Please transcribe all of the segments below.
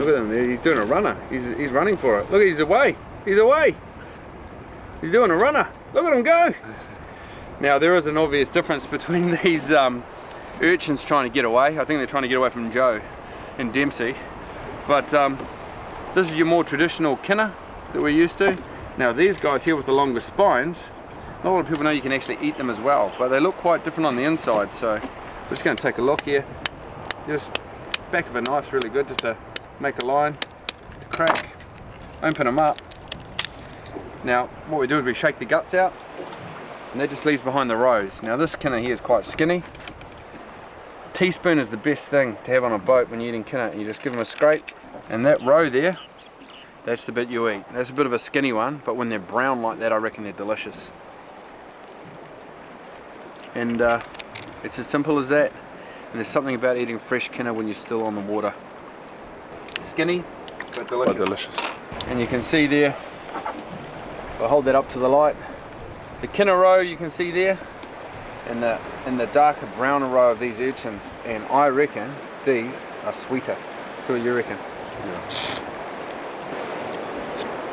Look at him, he's doing a runner. He's, he's running for it. Look, he's away. He's away. He's doing a runner. Look at him go. Now there is an obvious difference between these um, urchins trying to get away. I think they're trying to get away from Joe and Dempsey. But um, this is your more traditional kina that we're used to. Now these guys here with the longer spines, not a lot of people know you can actually eat them as well, but they look quite different on the inside. So we're just going to take a look here. Just back of a knife's really good just to make a line, crack, open them up. Now what we do is we shake the guts out and that just leaves behind the roes. Now this kina here is quite skinny. Teaspoon is the best thing to have on a boat when you're eating kina. You just give them a scrape and that roe there, that's the bit you eat. That's a bit of a skinny one, but when they're brown like that I reckon they're delicious. And uh, it's as simple as that. And there's something about eating fresh kina when you're still on the water. Skinny, but delicious. But delicious. And you can see there, I'll hold that up to the light, the kina roe you can see there, and the, and the darker browner roe of these urchins, and I reckon these are sweeter. So what you reckon? Yeah.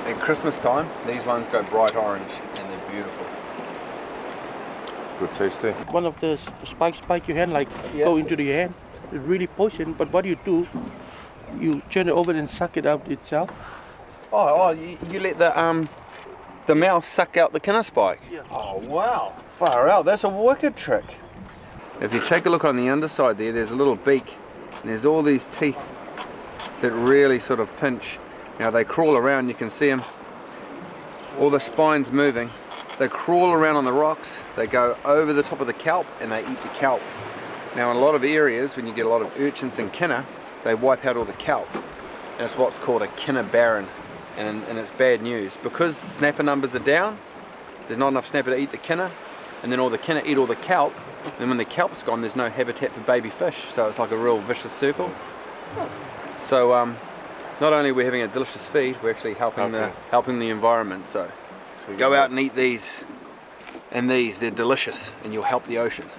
At Christmas time, these ones go bright orange and they're beautiful. Good tasty. One of the spike spike your hand, like Yeah. go into the hand. It's really poison, but what do you do, you turn it over and suck it out itself. Oh, oh you, you let the um the mouth suck out the kina spike? Yeah. Oh wow, far out, that's a wicked trick. If you take a look on the underside there, there's a little beak and there's all these teeth that really sort of pinch. Now they crawl around, you can see them, all the spines moving. They crawl around on the rocks, they go over the top of the kelp and they eat the kelp. Now in a lot of areas, when you get a lot of urchins and kina, they wipe out all the kelp. And it's what's called a kina barren. And, and it's bad news. Because snapper numbers are down, there's not enough snapper to eat the kina, and then all the kina eat all the kelp, then when the kelp's gone, there's no habitat for baby fish. So it's like a real vicious circle. So um, not only we're we having a delicious feed, we're actually helping the helping the environment. So So go out and eat these and these. They're delicious, and you'll help the ocean.